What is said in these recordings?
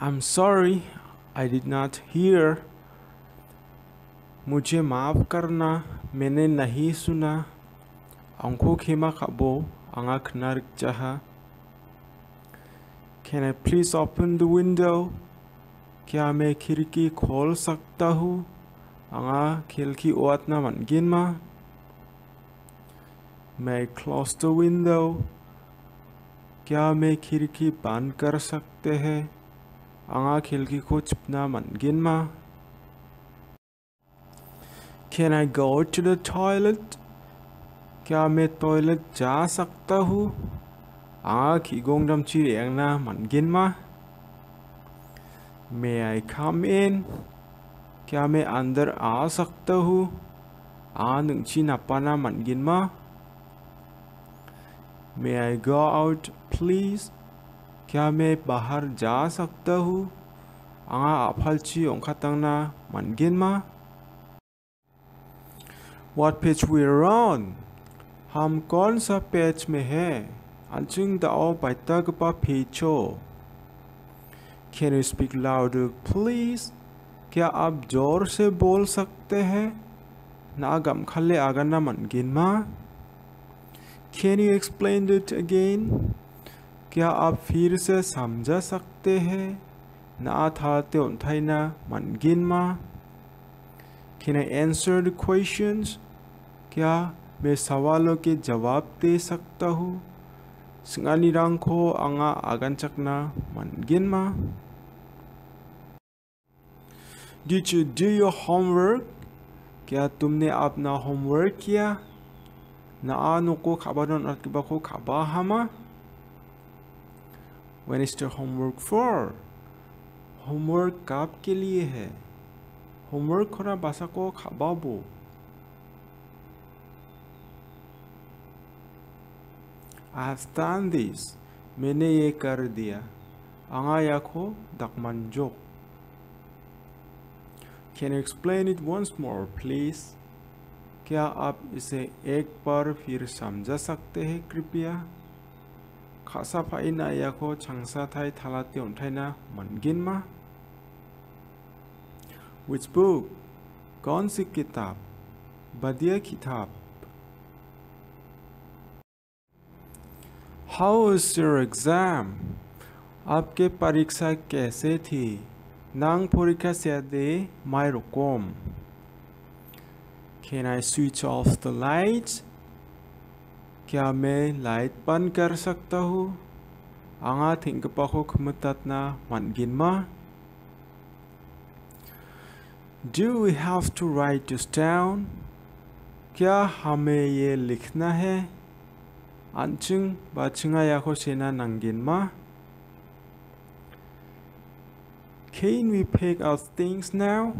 I'm sorry, I did not hear. मुझे माफ़ करना, मैंने नहीं सुना। आँखों खेमा खाबो आंगा खनार चाहा Can I please open the window? क्या मैं खिड़की खोल सकता हूँ? आंगा खिड़की ओतना मनगिन मा। I close the window? क्या मैं खिड़की बंद कर सकते हैं? को चुपना मनगिन मा Can I go to the toilet? क्या मैं टॉयलेट जा सकता हूँ आंगा खिगोंग दम चिरेंगना मनगिन मा May I come in? क्या मैं अंदर आ सकता हूँ आ नंची नपाना मनगिन मा May I go out, please? क्या मैं बाहर जा सकता हूँ? आंगा आफालची ओंखातांगना, मनगिन मा? What page we're on? हम कौन सा पेज में हैं? अंचिंग दाओ बाइतागपा पेजो Can you speak louder, please? क्या आप ज़ोर से बोल सकते हैं? ना गम खाले खले आगना मनगिन मा। Can you explain it again? क्या आप फिर से समझा सकते हैं? ना था त्योंथाइना मनगिन मा। Can I answer the questions? क्या मैं सवालों के जवाब दे सकता हूँ? सिंगानी रंग को आंगा आगन चकना मन मनगिन मा। Did you do your homework? क्या तुमने अपना होमवर्क किया? ना आनो को खाबादन अटकिबा को खाबा हमा। When is homework for? Homework कब के लिए है होमवर्क खोना बासा को खाबाबो I have done this. मैंने ये कर दिया आंगा दकमंजोक Can you explain it once more, please? क्या आप इसे एक बार फिर समझा सकते हैं कृपया खासा फाइना याको छंसा थाई थालाते उठाइना मनगिन मा Which book? कौन सी किताब बदिया किताब हाउ इज़ your exam? आपके परीक्षा कैसे थी नांग परीक्षा से दे मायरोकोम Can I switch off the lights? क्या मैं लाइट बंद कर सकता हूँ आंगा थिंकपाखो खमतातना मनगिन मा Do we have to write this down? क्या हमें ये लिखना है 안층 마층아 야코시나 남긴마 Can we pick out things now?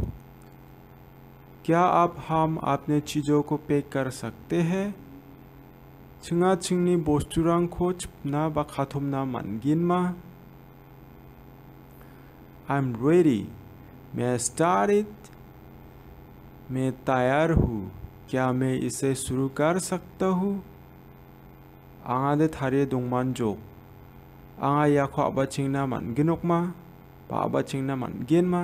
क्या आप हम अपने चीज़ों को पैक कर सकते हैं चिंगा चिंगनी बोस्तुरांग को चुपना बा खाथुमना मनगिनमा I'm ready. मैं it? मैं तैयार हूँ क्या मैं इसे शुरू कर सकता हूँ आंगा थारे दंगमानजोक आंगा याखो आबा चिंगना मनगिनोकमा बा आबा चिंगना मनगिनमा